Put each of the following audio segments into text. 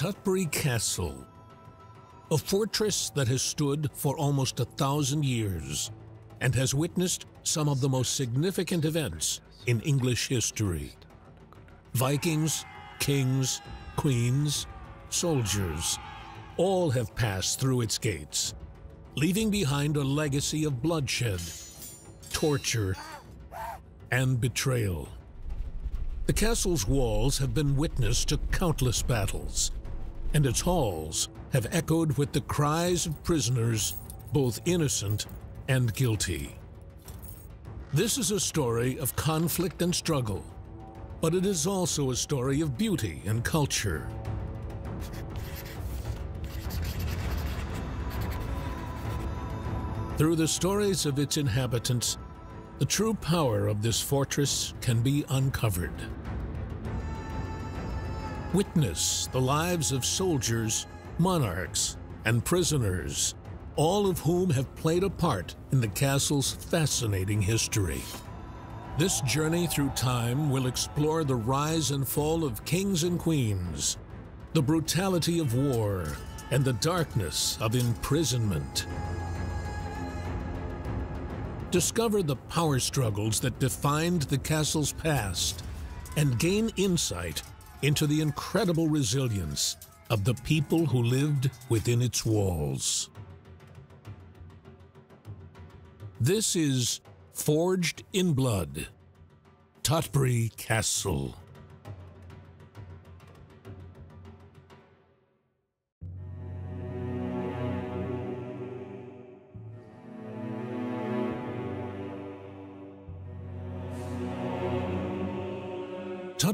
Tutbury Castle, a fortress that has stood for almost a thousand years and has witnessed some of the most significant events in English history. Vikings, kings, queens, soldiers, all have passed through its gates, leaving behind a legacy of bloodshed, torture, and betrayal. The castle's walls have been witness to countless battles, and its halls have echoed with the cries of prisoners, both innocent and guilty. This is a story of conflict and struggle, but it is also a story of beauty and culture. Through the stories of its inhabitants, the true power of this fortress can be uncovered. Witness the lives of soldiers, monarchs, and prisoners, all of whom have played a part in the castle's fascinating history. This journey through time will explore the rise and fall of kings and queens, the brutality of war, and the darkness of imprisonment. Discover the power struggles that defined the castle's past and gain insight into the incredible resilience of the people who lived within its walls. This is Forged in Blood, Tutbury Castle.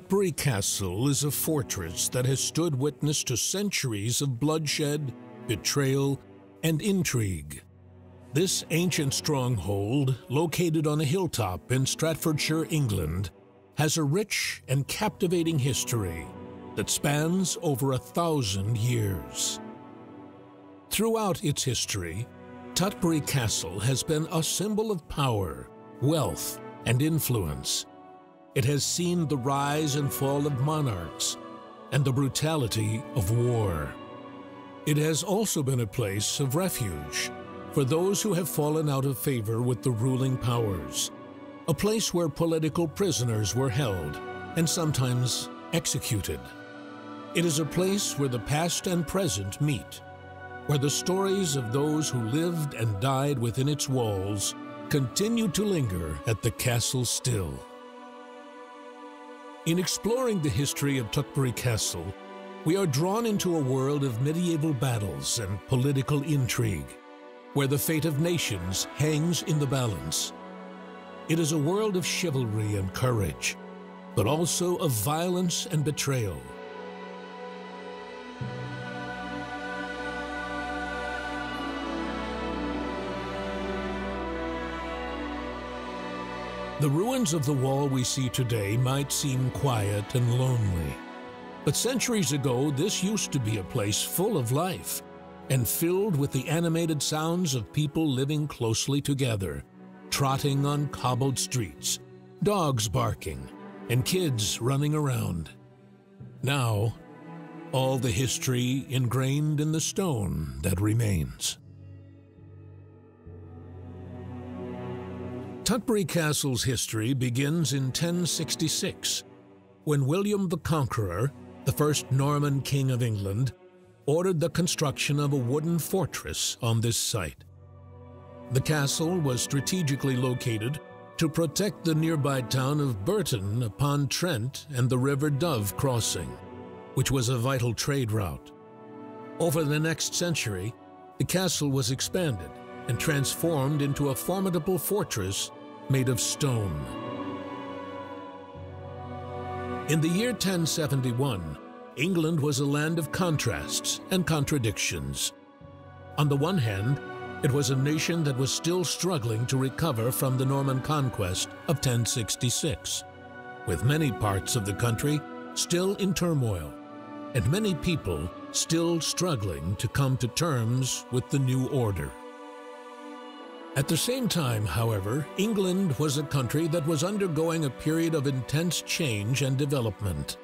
Tutbury Castle is a fortress that has stood witness to centuries of bloodshed, betrayal, and intrigue. This ancient stronghold, located on a hilltop in Staffordshire, England, has a rich and captivating history that spans over a thousand years. Throughout its history, Tutbury Castle has been a symbol of power, wealth, and influence it has seen the rise and fall of monarchs and the brutality of war. It has also been a place of refuge for those who have fallen out of favor with the ruling powers, a place where political prisoners were held and sometimes executed. It is a place where the past and present meet, where the stories of those who lived and died within its walls continue to linger at the castle still. In exploring the history of Tutbury Castle, we are drawn into a world of medieval battles and political intrigue, where the fate of nations hangs in the balance. It is a world of chivalry and courage, but also of violence and betrayal. The ruins of the wall we see today might seem quiet and lonely. But centuries ago, this used to be a place full of life and filled with the animated sounds of people living closely together, trotting on cobbled streets, dogs barking, and kids running around. Now, all the history ingrained in the stone that remains. Tutbury Castle's history begins in 1066, when William the Conqueror, the first Norman king of England, ordered the construction of a wooden fortress on this site. The castle was strategically located to protect the nearby town of Burton upon Trent and the River Dove crossing, which was a vital trade route. Over the next century, the castle was expanded and transformed into a formidable fortress made of stone. In the year 1071, England was a land of contrasts and contradictions. On the one hand, it was a nation that was still struggling to recover from the Norman conquest of 1066, with many parts of the country still in turmoil and many people still struggling to come to terms with the new order. At the same time, however, England was a country that was undergoing a period of intense change and development.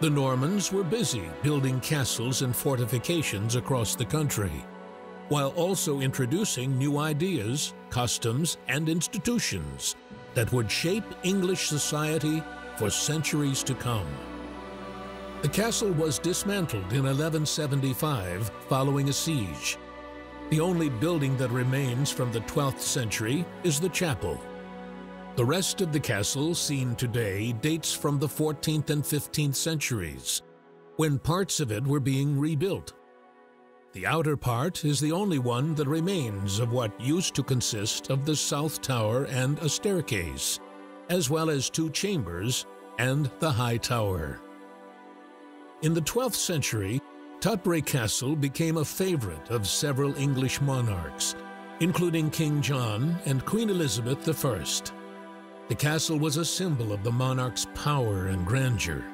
The Normans were busy building castles and fortifications across the country, while also introducing new ideas, customs, and institutions that would shape English society for centuries to come. The castle was dismantled in 1175 following a siege. The only building that remains from the 12th century is the chapel. The rest of the castle seen today dates from the 14th and 15th centuries, when parts of it were being rebuilt. The outer part is the only one that remains of what used to consist of the south tower and a staircase, as well as two chambers and the high tower. In the 12th century, Tutbury Castle became a favorite of several English monarchs, including King John and Queen Elizabeth I. The castle was a symbol of the monarch's power and grandeur.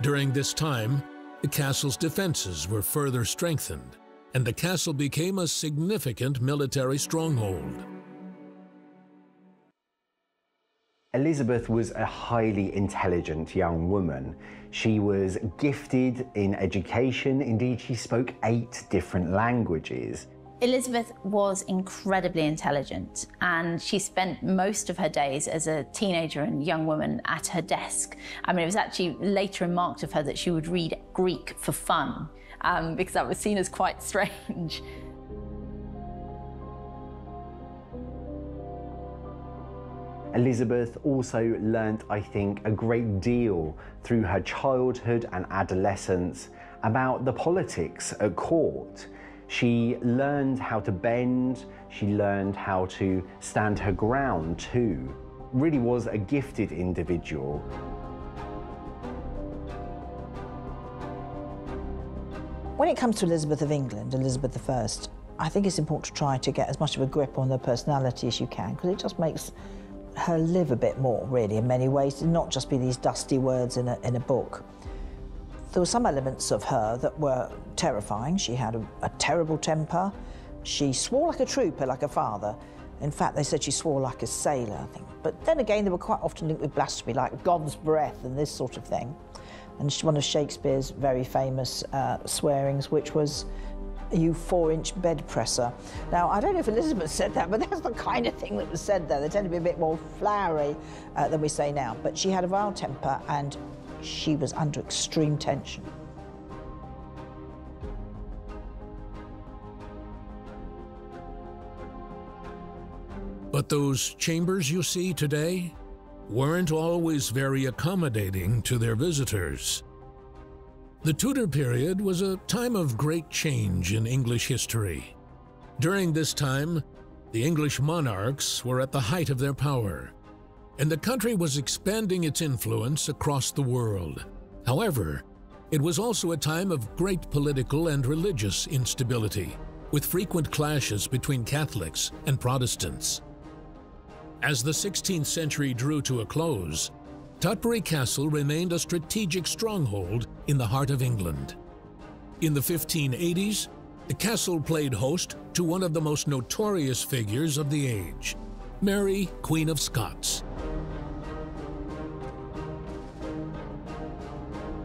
During this time, the castle's defenses were further strengthened, and the castle became a significant military stronghold. Elizabeth was a highly intelligent young woman. She was gifted in education, indeed, she spoke eight different languages. Elizabeth was incredibly intelligent and she spent most of her days as a teenager and young woman at her desk. I mean, it was actually later remarked of her that she would read Greek for fun um, because that was seen as quite strange. Elizabeth also learnt, I think, a great deal through her childhood and adolescence about the politics at court. She learned how to bend, she learned how to stand her ground too. Really was a gifted individual. When it comes to Elizabeth of England, Elizabeth I, I think it's important to try to get as much of a grip on her personality as you can because it just makes her live a bit more, really, in many ways, and not just be these dusty words in a, in a book. There were some elements of her that were terrifying. She had a, a terrible temper. She swore like a trooper, like a father. In fact, they said she swore like a sailor, I think. But then again, they were quite often linked with blasphemy, like God's breath and this sort of thing. And one of Shakespeare's very famous uh, swearings, which was, you four-inch bed presser. Now, I don't know if Elizabeth said that, but that's the kind of thing that was said there. They tend to be a bit more flowery uh, than we say now. But she had a vile temper, and she was under extreme tension. But those chambers you see today weren't always very accommodating to their visitors. The Tudor period was a time of great change in English history. During this time, the English monarchs were at the height of their power and the country was expanding its influence across the world. However, it was also a time of great political and religious instability, with frequent clashes between Catholics and Protestants. As the 16th century drew to a close, Tutbury Castle remained a strategic stronghold in the heart of England. In the 1580s, the castle played host to one of the most notorious figures of the age, Mary, Queen of Scots.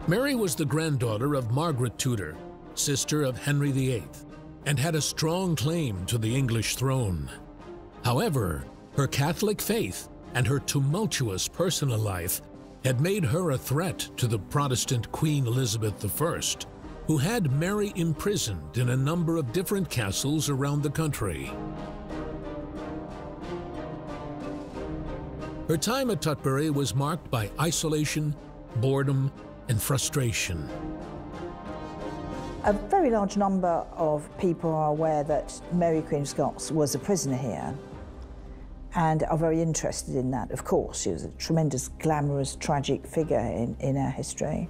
Mary was the granddaughter of Margaret Tudor, sister of Henry VIII, and had a strong claim to the English throne. However, her Catholic faith and her tumultuous personal life had made her a threat to the Protestant Queen Elizabeth I, who had Mary imprisoned in a number of different castles around the country. Her time at Tutbury was marked by isolation, boredom, and frustration. A very large number of people are aware that Mary Queen of Scots was a prisoner here and are very interested in that, of course. She was a tremendous, glamorous, tragic figure in, in our history.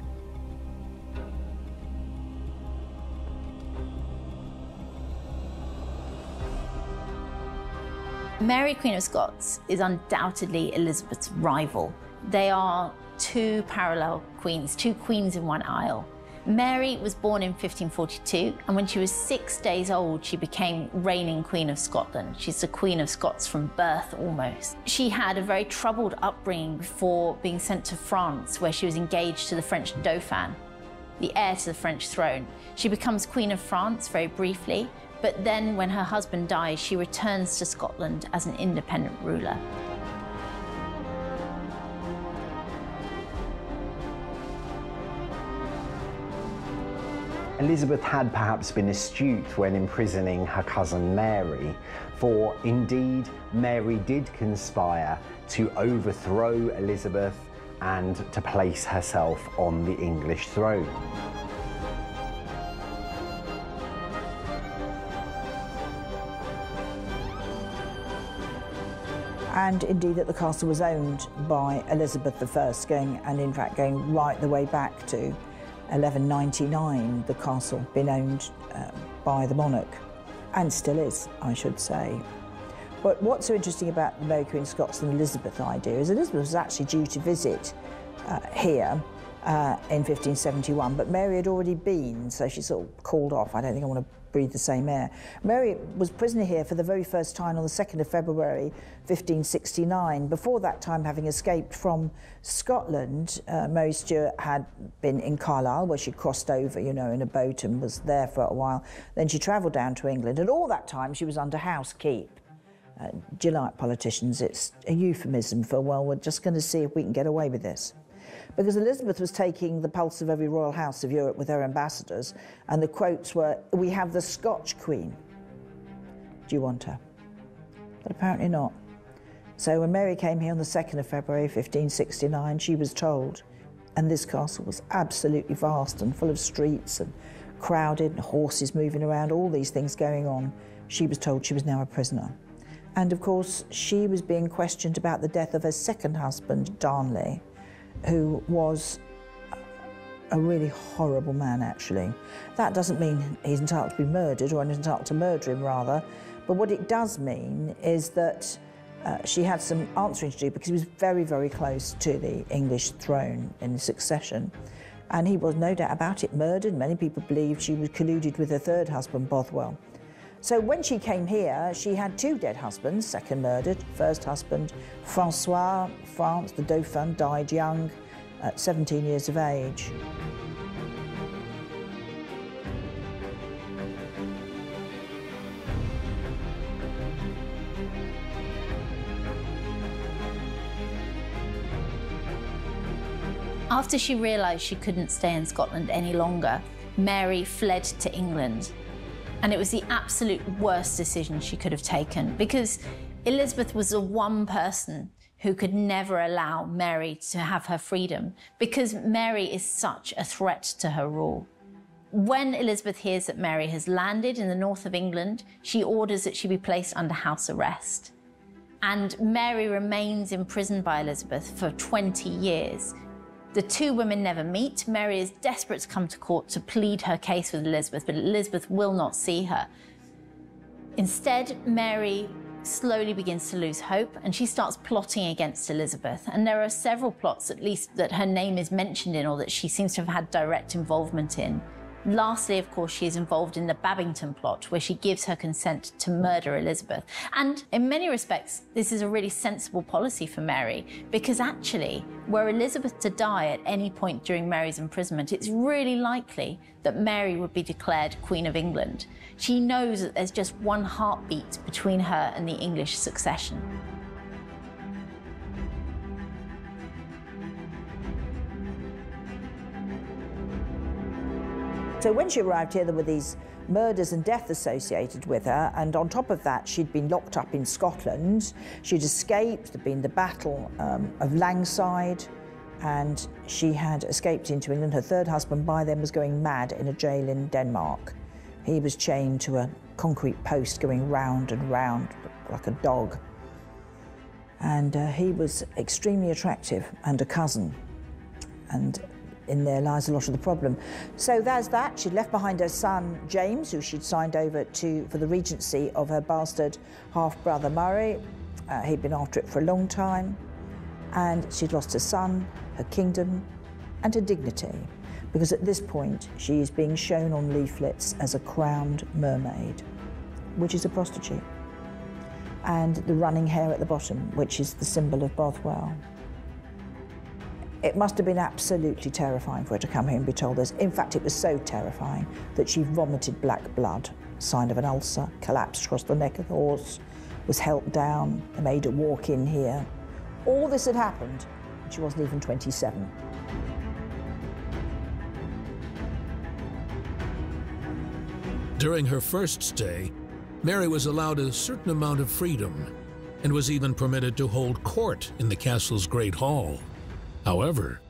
Mary Queen of Scots is undoubtedly Elizabeth's rival. They are two parallel queens, two queens in one isle. Mary was born in 1542, and when she was six days old, she became reigning Queen of Scotland. She's the Queen of Scots from birth almost. She had a very troubled upbringing before being sent to France, where she was engaged to the French Dauphin, the heir to the French throne. She becomes Queen of France very briefly, but then when her husband dies, she returns to Scotland as an independent ruler. Elizabeth had perhaps been astute when imprisoning her cousin Mary, for indeed Mary did conspire to overthrow Elizabeth and to place herself on the English throne. and indeed that the castle was owned by Elizabeth I, going and in fact going right the way back to 1199, the castle had been owned uh, by the monarch, and still is, I should say. But what's so interesting about the Mary Queen of Scots and Elizabeth idea is Elizabeth was actually due to visit uh, here uh, in 1571, but Mary had already been, so she sort of called off. I don't think I want to breathe the same air. Mary was prisoner here for the very first time on the 2nd of February 1569. Before that time, having escaped from Scotland, uh, Mary Stuart had been in Carlisle, where she crossed over, you know, in a boat and was there for a while. Then she travelled down to England, and all that time she was under housekeep. Uh, do you like politicians? It's a euphemism for, well, we're just going to see if we can get away with this because Elizabeth was taking the pulse of every royal house of Europe with her ambassadors, and the quotes were, We have the Scotch Queen. Do you want her? But apparently not. So when Mary came here on the 2nd of February 1569, she was told, and this castle was absolutely vast and full of streets and crowded, and horses moving around, all these things going on. She was told she was now a prisoner. And of course, she was being questioned about the death of her second husband, Darnley, who was a really horrible man, actually. That doesn't mean he's entitled to be murdered or entitled to murder him, rather. But what it does mean is that uh, she had some answering to do because he was very, very close to the English throne in succession. And he was, no doubt about it, murdered. Many people believe she was colluded with her third husband, Bothwell. So when she came here, she had two dead husbands, second murdered. First husband, Francois, France, the Dauphin, died young at 17 years of age. After she realised she couldn't stay in Scotland any longer, Mary fled to England and it was the absolute worst decision she could have taken because Elizabeth was the one person who could never allow Mary to have her freedom because Mary is such a threat to her rule. When Elizabeth hears that Mary has landed in the north of England, she orders that she be placed under house arrest. And Mary remains imprisoned by Elizabeth for 20 years the two women never meet. Mary is desperate to come to court to plead her case with Elizabeth, but Elizabeth will not see her. Instead, Mary slowly begins to lose hope and she starts plotting against Elizabeth. And there are several plots, at least, that her name is mentioned in or that she seems to have had direct involvement in. Lastly, of course, she is involved in the Babington plot, where she gives her consent to murder Elizabeth. And in many respects, this is a really sensible policy for Mary, because actually, were Elizabeth to die at any point during Mary's imprisonment, it's really likely that Mary would be declared Queen of England. She knows that there's just one heartbeat between her and the English succession. So when she arrived here, there were these murders and death associated with her, and on top of that, she'd been locked up in Scotland. She'd escaped, there'd been the Battle um, of Langside, and she had escaped into England. Her third husband by then was going mad in a jail in Denmark. He was chained to a concrete post going round and round like a dog. And uh, he was extremely attractive and a cousin. And in there lies a lot of the problem. So there's that. She'd left behind her son James, who she'd signed over to for the regency of her bastard half brother Moray. Uh, he'd been after it for a long time, and she'd lost her son, her kingdom, and her dignity. because at this point she is being shown on leaflets as a crowned mermaid, which is a prostitute, and the running hare at the bottom, which is the symbol of Bothwell. It must have been absolutely terrifying for her to come here and be told this. In fact, it was so terrifying that she vomited black blood, sign of an ulcer, collapsed across the neck of the horse, was helped down, they made her walk in here. All this had happened, and she wasn't even 27. During her first stay, Mary was allowed a certain amount of freedom and was even permitted to hold court in the castle's great hall. However,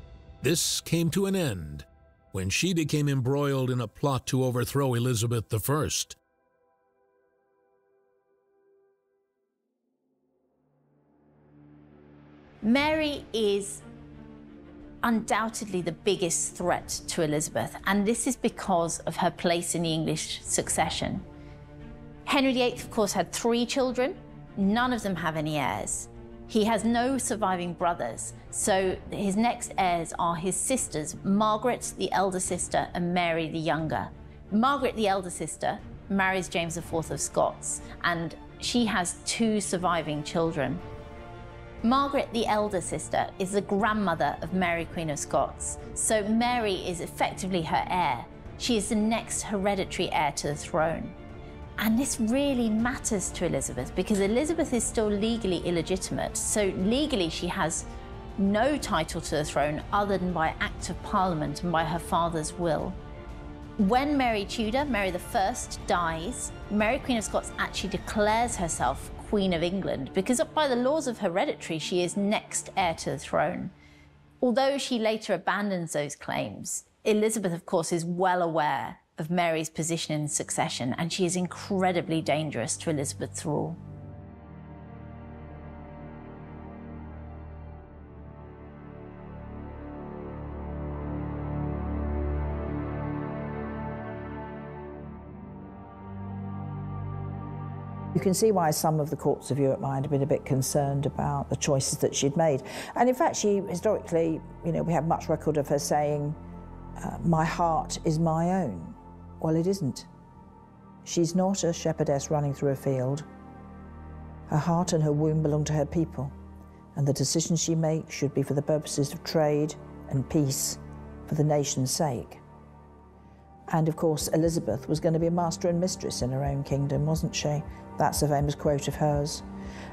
this came to an end when she became embroiled in a plot to overthrow Elizabeth I. Mary is undoubtedly the biggest threat to Elizabeth, and this is because of her place in the English succession. Henry VIII, of course, had three children. None of them have any heirs. He has no surviving brothers, so his next heirs are his sisters, Margaret, the elder sister, and Mary, the younger. Margaret, the elder sister, marries James IV of Scots, and she has two surviving children. Margaret, the elder sister, is the grandmother of Mary, Queen of Scots, so Mary is effectively her heir. She is the next hereditary heir to the throne. And this really matters to Elizabeth because Elizabeth is still legally illegitimate, so legally she has no title to the throne other than by Act of Parliament and by her father's will. When Mary Tudor, Mary I, dies, Mary Queen of Scots actually declares herself Queen of England because, by the laws of hereditary, she is next heir to the throne. Although she later abandons those claims, Elizabeth, of course, is well aware of Mary's position in succession, and she is incredibly dangerous to Elizabeth's rule. You can see why some of the courts of Europe might have been a bit concerned about the choices that she'd made. And in fact, she historically, you know, we have much record of her saying, uh, My heart is my own. Well, it isn't. She's not a shepherdess running through a field. Her heart and her womb belong to her people, and the decisions she makes should be for the purposes of trade and peace for the nation's sake. And of course, Elizabeth was going to be a master and mistress in her own kingdom, wasn't she? That's a famous quote of hers.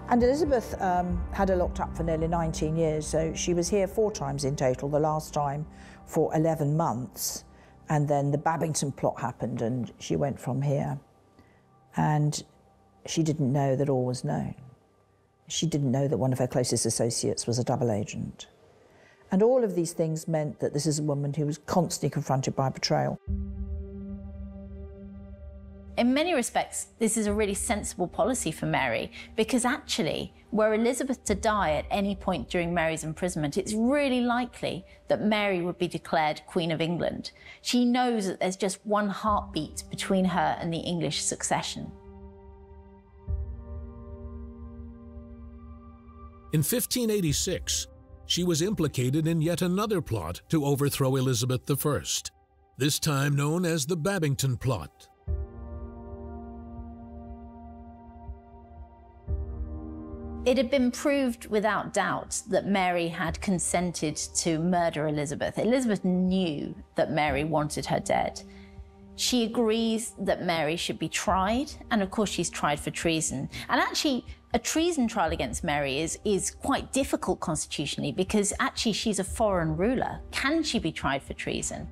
And Elizabeth um, had her locked up for nearly 19 years, so she was here four times in total, the last time for 11 months. And then the Babington plot happened, and she went from here. And she didn't know that all was known. She didn't know that one of her closest associates was a double agent. And all of these things meant that this is a woman who was constantly confronted by betrayal. In many respects, this is a really sensible policy for Mary because actually, were Elizabeth to die at any point during Mary's imprisonment, it's really likely that Mary would be declared Queen of England. She knows that there's just one heartbeat between her and the English succession. In 1586, she was implicated in yet another plot to overthrow Elizabeth I, this time known as the Babington Plot. It had been proved without doubt that Mary had consented to murder Elizabeth. Elizabeth knew that Mary wanted her dead. She agrees that Mary should be tried, and of course, she's tried for treason. And actually, a treason trial against Mary is, is quite difficult constitutionally because actually she's a foreign ruler. Can she be tried for treason?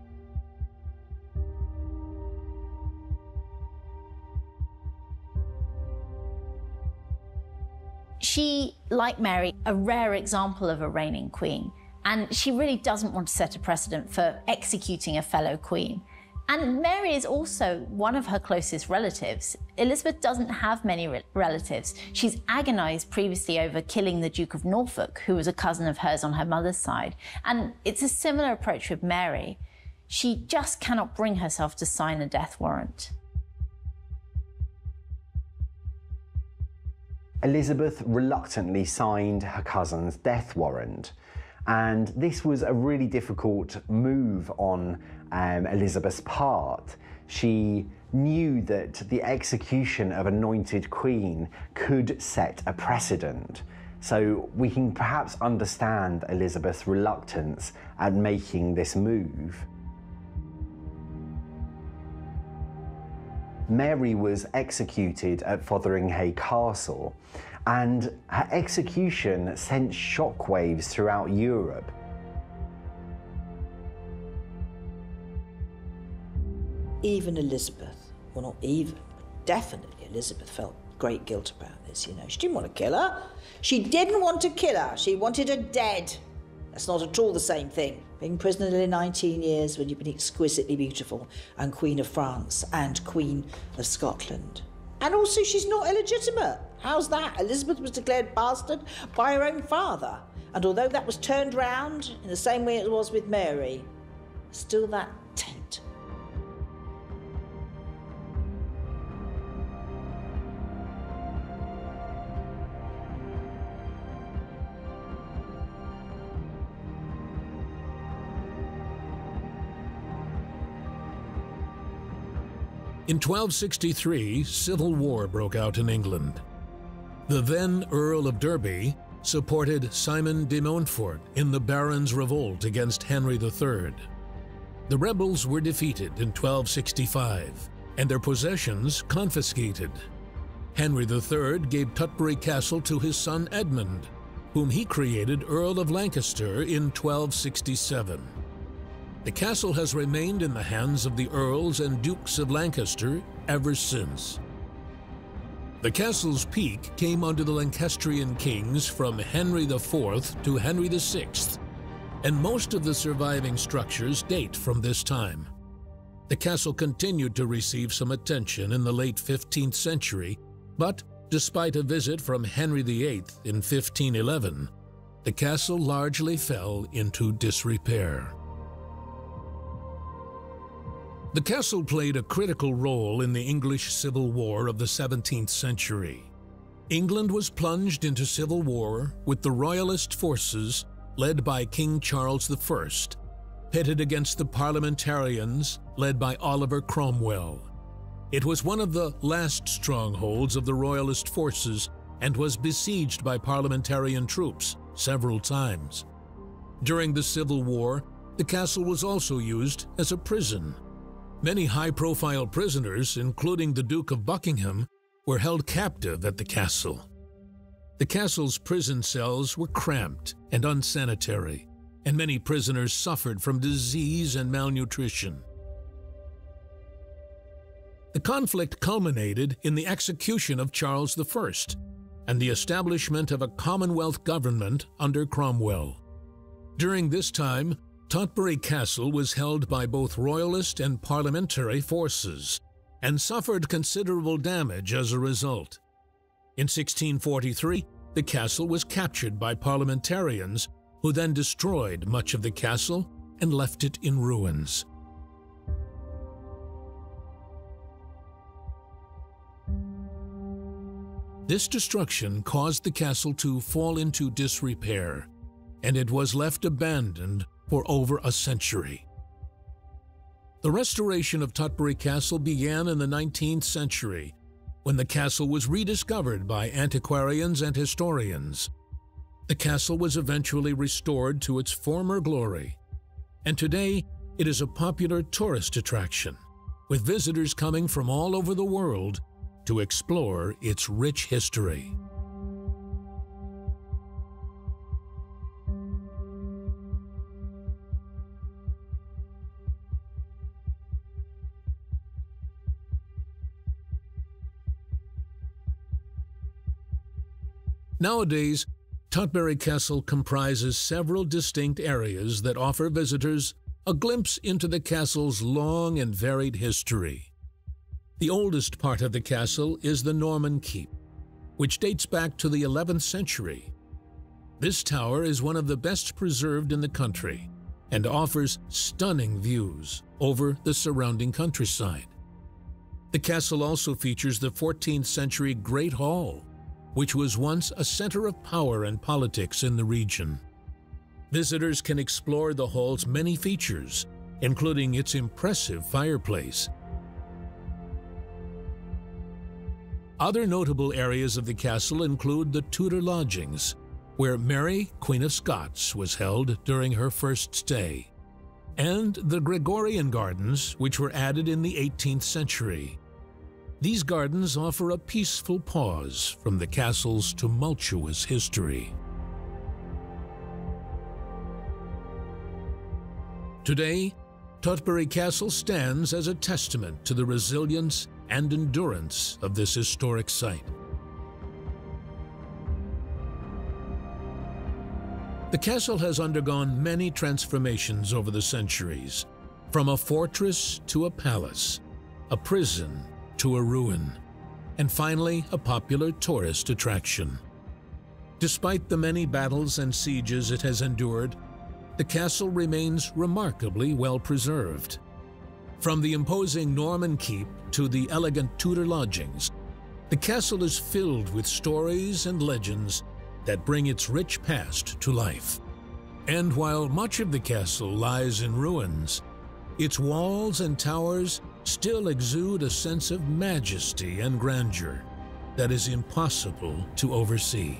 She, like Mary, a rare example of a reigning queen, and she really doesn't want to set a precedent for executing a fellow queen. And Mary is also one of her closest relatives. Elizabeth doesn't have many re- relatives. She's agonized previously over killing the Duke of Norfolk, who was a cousin of hers on her mother's side. And it's a similar approach with Mary. She just cannot bring herself to sign a death warrant. Elizabeth reluctantly signed her cousin's death warrant. And this was a really difficult move on um, Elizabeth's part. She knew that the execution of anointed queen could set a precedent. So we can perhaps understand Elizabeth's reluctance at making this move. Mary was executed at Fotheringhay Castle, and her execution sent shockwaves throughout Europe. Even Elizabeth, well, not even, definitely Elizabeth felt great guilt about this, you know. She didn't want to kill her. She didn't want to kill her. She wanted her dead. That's not at all the same thing. Being prisoner nearly 19 years when you've been exquisitely beautiful and Queen of France and Queen of Scotland. And also, she's not illegitimate. How's that? Elizabeth was declared bastard by her own father. And although that was turned round in the same way it was with Mary, still that In 1263, civil war broke out in England. The then Earl of Derby supported Simon de Montfort in the Barons' revolt against Henry III. The rebels were defeated in 1265 and their possessions confiscated. Henry III gave Tutbury Castle to his son Edmund, whom he created Earl of Lancaster in 1267. The castle has remained in the hands of the Earls and Dukes of Lancaster ever since. The castle's peak came under the Lancastrian kings from Henry IV to Henry VI, and most of the surviving structures date from this time. The castle continued to receive some attention in the late 15th century, but despite a visit from Henry VIII in 1511, the castle largely fell into disrepair. The castle played a critical role in the English Civil War of the 17th century. England was plunged into civil war with the royalist forces led by King Charles I, pitted against the parliamentarians led by Oliver Cromwell. It was one of the last strongholds of the royalist forces and was besieged by parliamentarian troops several times. During the Civil War, the castle was also used as a prison. Many high profile prisoners, including the Duke of Buckingham, were held captive at the castle. The castle's prison cells were cramped and unsanitary, and many prisoners suffered from disease and malnutrition. The conflict culminated in the execution of Charles I and the establishment of a Commonwealth government under Cromwell. During this time, Tutbury Castle was held by both royalist and parliamentary forces and suffered considerable damage as a result. In 1643, the castle was captured by parliamentarians who then destroyed much of the castle and left it in ruins. This destruction caused the castle to fall into disrepair, and it was left abandoned for over a century. The restoration of Tutbury Castle began in the 19th century when the castle was rediscovered by antiquarians and historians. The castle was eventually restored to its former glory, and today it is a popular tourist attraction, with visitors coming from all over the world to explore its rich history. Nowadays, Tutbury Castle comprises several distinct areas that offer visitors a glimpse into the castle's long and varied history. The oldest part of the castle is the Norman Keep, which dates back to the 11th century. This tower is one of the best preserved in the country and offers stunning views over the surrounding countryside. The castle also features the 14th century Great Hall, which was once a center of power and politics in the region. Visitors can explore the hall's many features, including its impressive fireplace. Other notable areas of the castle include the Tudor lodgings, where Mary, Queen of Scots, was held during her first stay, and the Gregorian Gardens, which were added in the 18th century. These gardens offer a peaceful pause from the castle's tumultuous history. Today, Tutbury Castle stands as a testament to the resilience and endurance of this historic site. The castle has undergone many transformations over the centuries, from a fortress to a palace, a prison to a ruin, and finally a popular tourist attraction. Despite the many battles and sieges it has endured, the castle remains remarkably well preserved. From the imposing Norman keep to the elegant Tudor lodgings, the castle is filled with stories and legends that bring its rich past to life. And while much of the castle lies in ruins, its walls and towers still exude a sense of majesty and grandeur that is impossible to oversee.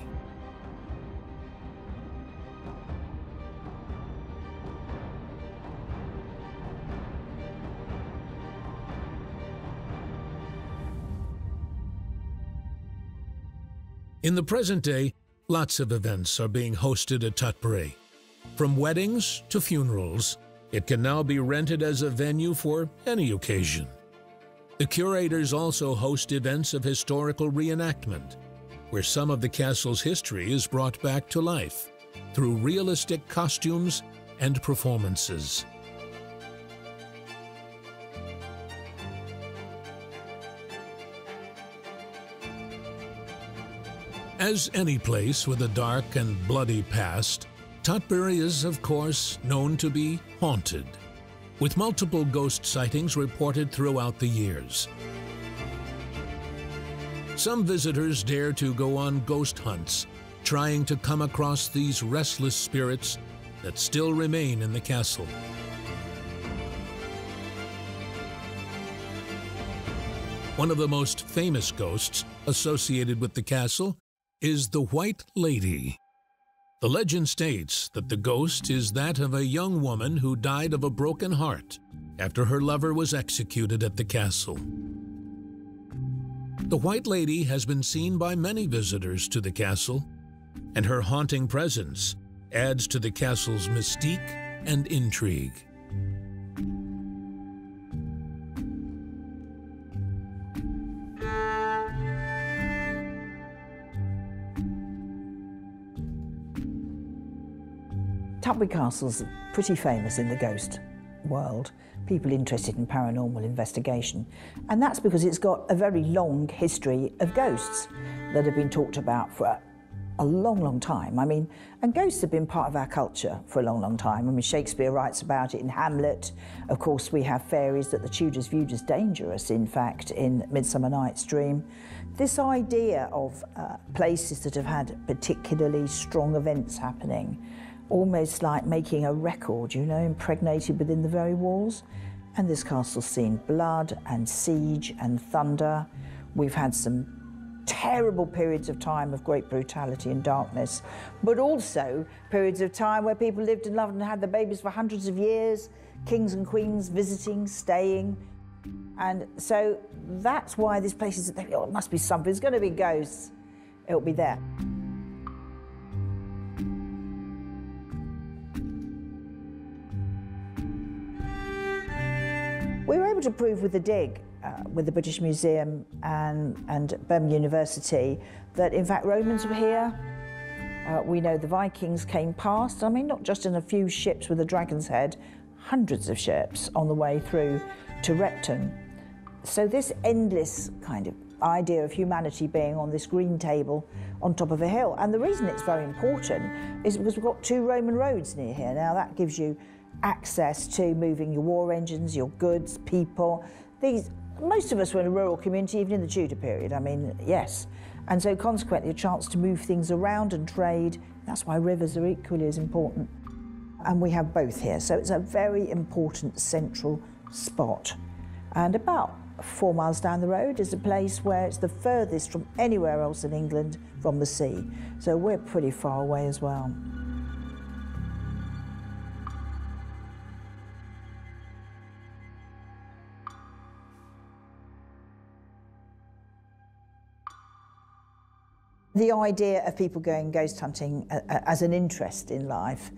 In the present day, lots of events are being hosted at Tutbury. From weddings to funerals, it can now be rented as a venue for any occasion. The curators also host events of historical reenactment, where some of the castle's history is brought back to life through realistic costumes and performances. As any place with a dark and bloody past, Tutbury is, of course, known to be haunted, with multiple ghost sightings reported throughout the years. Some visitors dare to go on ghost hunts, trying to come across these restless spirits that still remain in the castle. One of the most famous ghosts associated with the castle is the White Lady. The legend states that the ghost is that of a young woman who died of a broken heart after her lover was executed at the castle. The White Lady has been seen by many visitors to the castle, and her haunting presence adds to the castle's mystique and intrigue. Tutbury Castle's pretty famous in the ghost world, people interested in paranormal investigation. And that's because it's got a very long history of ghosts that have been talked about for a long, long time. I mean, and ghosts have been part of our culture for a long, long time. I mean, Shakespeare writes about it in Hamlet. Of course, we have fairies that the Tudors viewed as dangerous, in fact, in Midsummer Night's Dream. This idea of uh, places that have had particularly strong events happening almost like making a record, you know, impregnated within the very walls. And this castle's seen blood and siege and thunder. We've had some terrible periods of time of great brutality and darkness, but also periods of time where people lived and loved and had their babies for hundreds of years, kings and queens visiting, staying. And so that's why this place is, oh, it must be something. There's going to be ghosts. It'll be there. We were able to prove with the dig, uh, with the British Museum and, and Birmingham University, that in fact Romans were here. Uh, we know the Vikings came past, I mean, not just in a few ships with a dragon's head, hundreds of ships on the way through to Repton. So, this endless kind of idea of humanity being on this green table on top of a hill. And the reason it's very important is because we've got two Roman roads near here. Now, that gives you access to moving your war engines, your goods, people. These, most of us were in a rural community, even in the Tudor period. I mean, yes. And so, consequently, a chance to move things around and trade. That's why rivers are equally as important. And we have both here, so it's a very important central spot. And about four miles down the road is a place where it's the furthest from anywhere else in England from the sea. So we're pretty far away as well. The idea of people going ghost hunting uh, uh, as an interest in life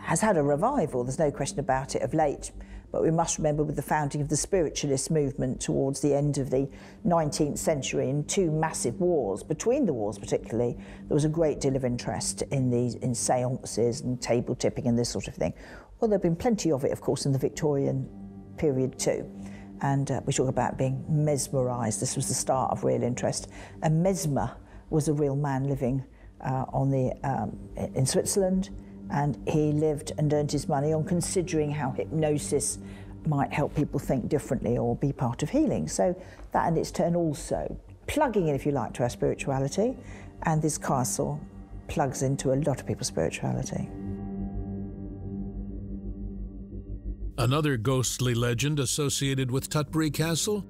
has had a revival, there's no question about it, of late. But we must remember with the founding of the spiritualist movement towards the end of the 19th century and two massive wars, between the wars particularly, there was a great deal of interest in these in seances and table tipping and this sort of thing. Well, there have been plenty of it, of course, in the Victorian period too. And uh, we talk about being mesmerised. This was the start of real interest. And Mesmer was a real man living uh, on the, um, in Switzerland, and he lived and earned his money on considering how hypnosis might help people think differently or be part of healing. So that in its turn also plugging in, if you like, to our spirituality, and this castle plugs into a lot of people's spirituality. Another ghostly legend associated with Tutbury Castle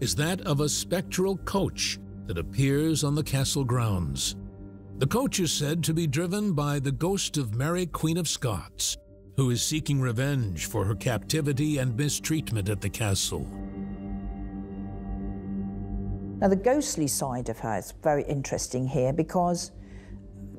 is that of a spectral coach that appears on the castle grounds. The coach is said to be driven by the ghost of Mary, Queen of Scots, who is seeking revenge for her captivity and mistreatment at the castle. Now, the ghostly side of her is very interesting here because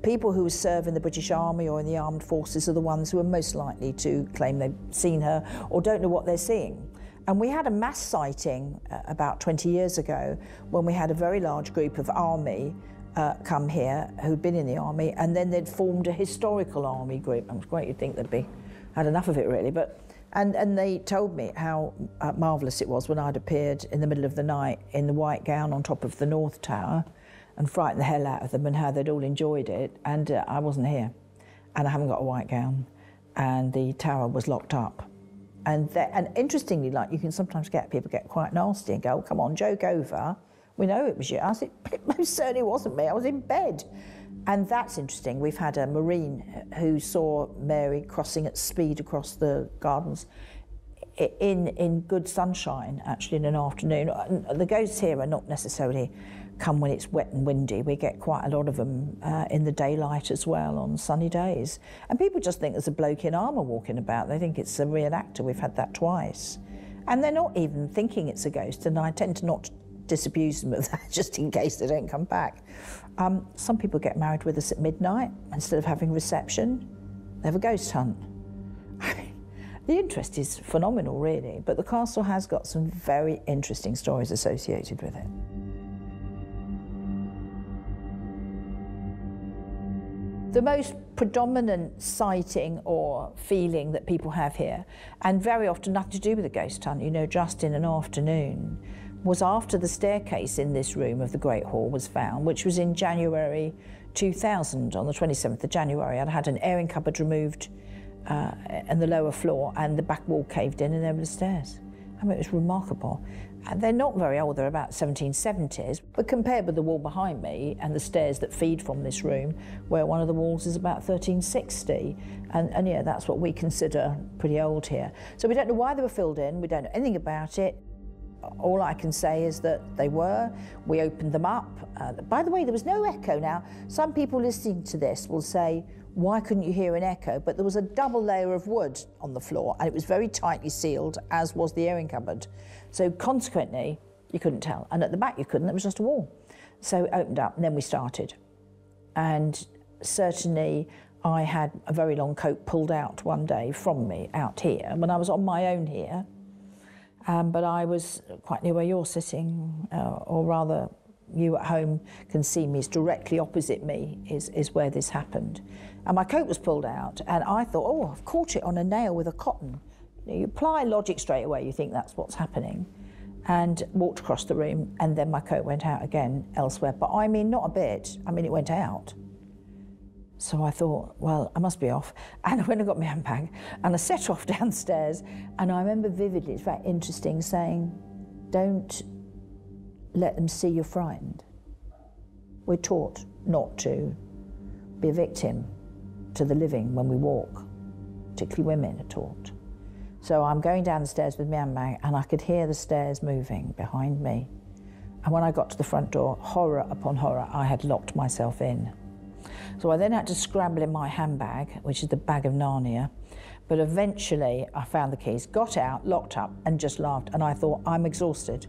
people who serve in the British Army or in the armed forces are the ones who are most likely to claim they've seen her or don't know what they're seeing. And we had a mass sighting uh, about 20 years ago when we had a very large group of army uh, come here who'd been in the army and then they'd formed a historical army group. Was great, you'd think they'd be had enough of it really, but and, and they told me how uh, marvellous it was when I'd appeared in the middle of the night in the white gown on top of the North Tower and frightened the hell out of them and how they'd all enjoyed it. And uh, I wasn't here. And I haven't got a white gown. And the tower was locked up. And, and interestingly, like you can sometimes get people get quite nasty and go, oh, come on, joke over. We know it was you. I said, it most certainly wasn't me. I was in bed. And that's interesting. We've had a Marine who saw Mary crossing at speed across the gardens in, in good sunshine, actually, in an afternoon. The ghosts here are not necessarily come when it's wet and windy. We get quite a lot of them uh, in the daylight as well on sunny days. And people just think there's a bloke in armour walking about. They think it's a real actor. We've had that twice. And they're not even thinking it's a ghost. And I tend to not disabuse them of that just in case they don't come back. Um, some people get married with us at midnight instead of having reception. They have a ghost hunt. The interest is phenomenal, really, but the castle has got some very interesting stories associated with it. The most predominant sighting or feeling that people have here, and very often nothing to do with a ghost hunt, you know, just in an afternoon, was after the staircase in this room of the Great Hall was found, which was in January 2000, on the 27th of January. I'd had an airing cupboard removed uh, in the lower floor and the back wall caved in and there were the stairs. I mean, it was remarkable. They're not very old, they're about 1770s, but compared with the wall behind me and the stairs that feed from this room, where one of the walls is about 1360, and, and yeah, that's what we consider pretty old here. So we don't know why they were filled in, we don't know anything about it. All I can say is that they were. We opened them up. Uh, by the way, there was no echo now. Some people listening to this will say, why couldn't you hear an echo? But there was a double layer of wood on the floor and it was very tightly sealed, as was the airing cupboard. So consequently, you couldn't tell. And at the back, you couldn't, it was just a wall. So it opened up, and then we started. And certainly, I had a very long coat pulled out one day from me out here when I was on my own here. Um, but I was quite near where you're sitting, uh, or rather, you at home can see me, it's directly opposite me, is, is where this happened. And my coat was pulled out, and I thought, oh, I've caught it on a nail with a cotton. You apply logic straight away, you think that's what's happening. And walked across the room, and then my coat went out again elsewhere. But I mean, not a bit. I mean, it went out. So I thought, well, I must be off. And I went and got my handbag, and I set off downstairs. And I remember vividly, it's very interesting, saying, don't let them see you're frightened. We're taught not to be a victim to the living when we walk particularly women, are taught. So I'm going down the stairs with my handbag and I could hear the stairs moving behind me. And when I got to the front door, horror upon horror, I had locked myself in. So I then had to scramble in my handbag, which is the bag of Narnia. But eventually I found the keys, got out, locked up, and just laughed. And I thought, I'm exhausted.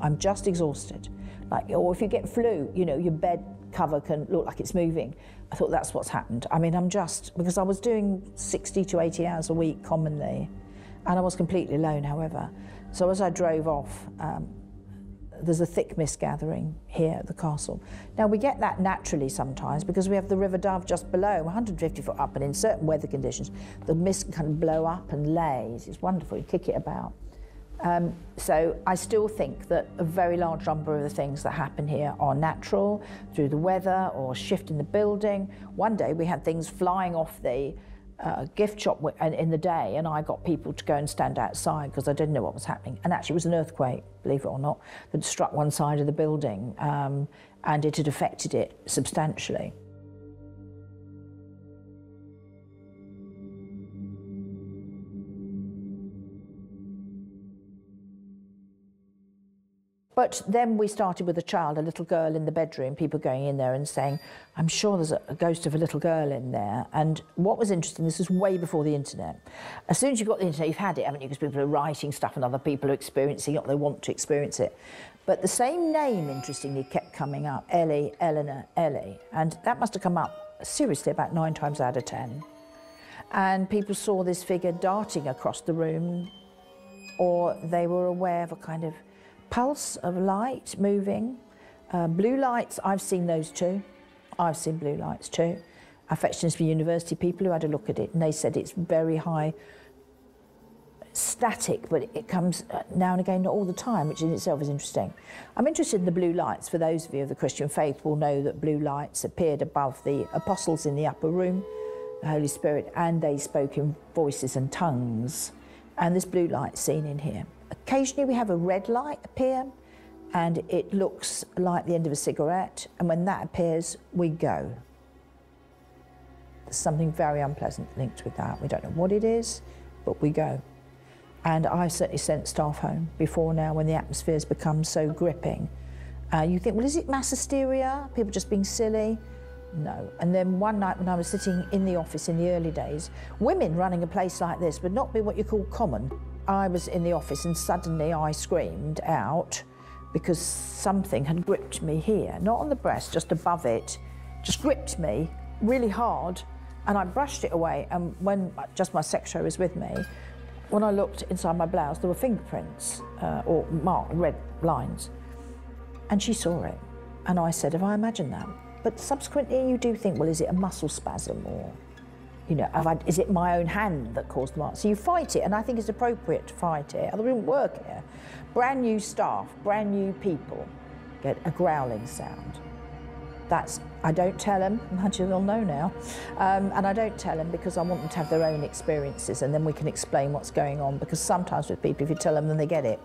I'm just exhausted. Like, or if you get flu, you know, your bed cover can look like it's moving. I thought that's what's happened. I mean, I'm just, because I was doing 60 to 80 hours a week commonly, and I was completely alone, however. So as I drove off, um, there's a thick mist gathering here at the castle. Now we get that naturally sometimes because we have the River Dove just below, 150 foot up, and in certain weather conditions, the mist can kind of blow up and lays. It's wonderful. You kick it about. Um, so I still think that a very large number of the things that happen here are natural through the weather or shift in the building. One day we had things flying off the uh, gift shop in the day, and I got people to go and stand outside because I didn't know what was happening. And actually, it was an earthquake, believe it or not, that struck one side of the building, um, and it had affected it substantially. But then we started with a child, a little girl in the bedroom, people going in there and saying, I'm sure there's a, ghost of a little girl in there. And what was interesting, this was way before the internet. As soon as you've got the internet, you've had it, haven't you? Because people are writing stuff and other people are experiencing it, they want to experience it. But the same name, interestingly, kept coming up Ellie, Eleanor, Ellie. And that must have come up seriously about nine times out of ten. And people saw this figure darting across the room, or they were aware of a kind of pulse of light moving. Uh, blue lights, I've seen those too. I've seen blue lights too. Fetched for university people who had a look at it and they said it's very high static, but it comes uh, now and again, not all the time, which in itself is interesting. I'm interested in the blue lights. For those of you of the Christian faith will know that blue lights appeared above the apostles in the upper room, the Holy Spirit, and they spoke in voices and tongues. And this blue light seen in here. Occasionally we have a red light appear and it looks like the end of a cigarette and when that appears we go. There's something very unpleasant linked with that. We don't know what it is, but we go. And I've certainly sent staff home before now when the atmospheres become so gripping. Uh, you think, well, is it mass hysteria? People just being silly? No. And then one night when I was sitting in the office in the early days, women running a place like this would not be what you call common. I was in the office and suddenly I screamed out because something had gripped me here, not on the breast, just above it, just gripped me really hard. And I brushed it away. And when just my secretary was with me, when I looked inside my blouse, there were fingerprints uh, or marked red lines. And she saw it. And I said, Have I imagined that? But subsequently, you do think, well, is it a muscle spasm or you know, I, is it my own hand that caused the mark? So you fight it, and I think it's appropriate to fight it. Otherwise, it wouldn't work here. Brand new staff, brand new people get a growling sound. That's, I don't tell them, imagine they'll know now. Um, and I don't tell them because I want them to have their own experiences and then we can explain what's going on because sometimes with people, if you tell them, then they get it.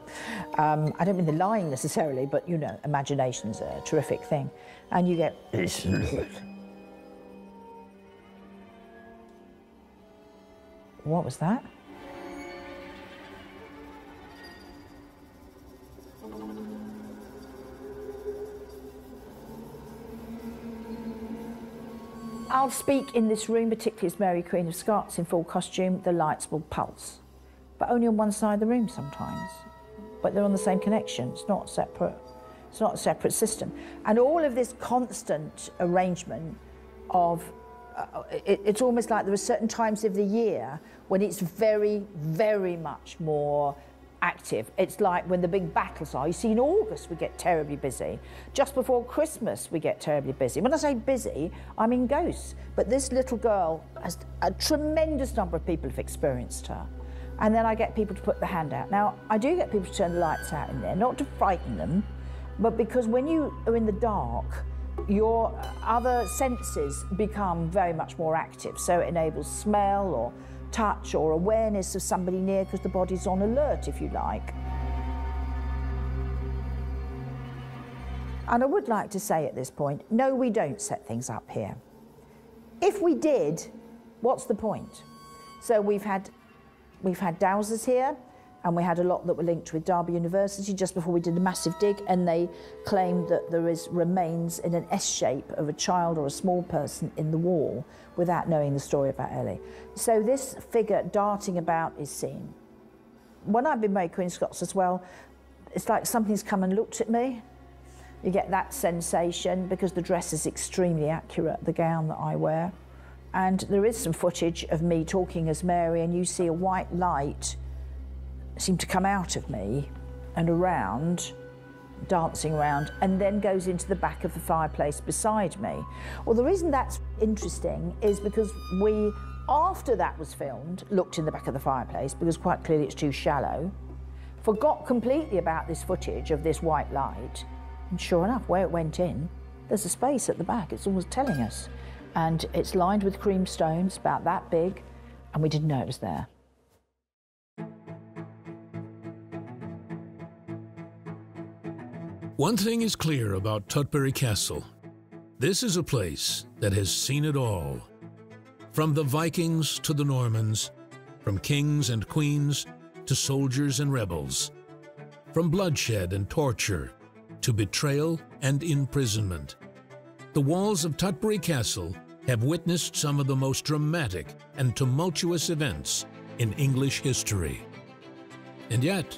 Um, I don't mean they're lying necessarily, but you know, imagination's a terrific thing. And you get, What was that? I'll speak in this room, particularly as Mary Queen of Scots in full costume, the lights will pulse. But only on one side of the room sometimes. But they're on the same connection, it's not separate. It's not a separate system. And all of this constant arrangement of uh, it, it's almost like there are certain times of the year when it's very, very much more active. It's like when the big battles are. You see, in August we get terribly busy. Just before Christmas we get terribly busy. When I say busy, I mean ghosts. But this little girl, has a tremendous number of people have experienced her. And then I get people to put the hand out. Now, I do get people to turn the lights out in there, not to frighten them, but because when you are in the dark, your other senses become very much more active. So it enables smell or touch or awareness of somebody near because the body's on alert, if you like. And I would like to say at this point, no, we don't set things up here. If we did, what's the point? So we've had, we've had dowsers here, and we had a lot that were linked with Derby University just before we did a massive dig, and they claimed that there is remains in an S shape of a child or a small person in the wall without knowing the story about Ellie. So this figure darting about is seen. When I've been Mary Queen Scots as well, it's like something's come and looked at me. You get that sensation because the dress is extremely accurate, the gown that I wear. And there is some footage of me talking as Mary, and you see a white light seem to come out of me and around, dancing around, and then goes into the back of the fireplace beside me. Well, the reason that's interesting is because we, after that was filmed, looked in the back of the fireplace because quite clearly it's too shallow, forgot completely about this footage of this white light, and sure enough, where it went in, there's a space at the back, it's always telling us. And it's lined with cream stones, about that big, and we didn't know it was there. One thing is clear about Tutbury Castle. This is a place that has seen it all. From the Vikings to the Normans, from kings and queens to soldiers and rebels, from bloodshed and torture to betrayal and imprisonment. The walls of Tutbury Castle have witnessed some of the most dramatic and tumultuous events in English history. And yet,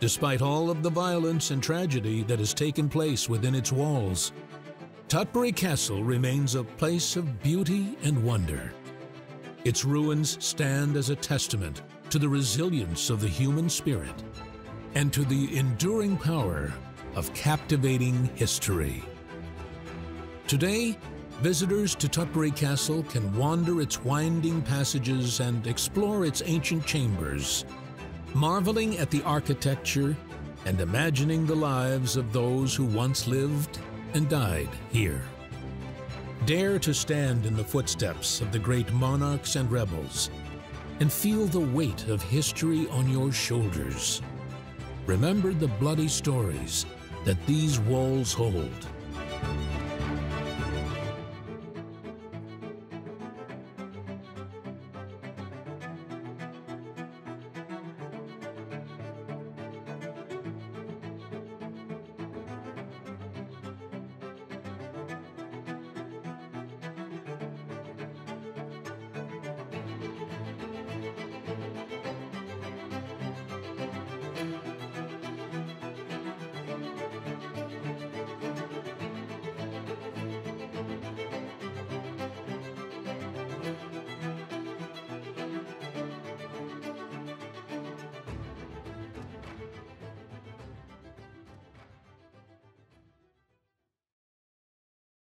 Despite all of the violence and tragedy that has taken place within its walls, Tutbury Castle remains a place of beauty and wonder. Its ruins stand as a testament to the resilience of the human spirit and to the enduring power of captivating history. Today, visitors to Tutbury Castle can wander its winding passages and explore its ancient chambers marveling at the architecture and imagining the lives of those who once lived and died here. Dare to stand in the footsteps of the great monarchs and rebels and feel the weight of history on your shoulders. Remember the bloody stories that these walls hold.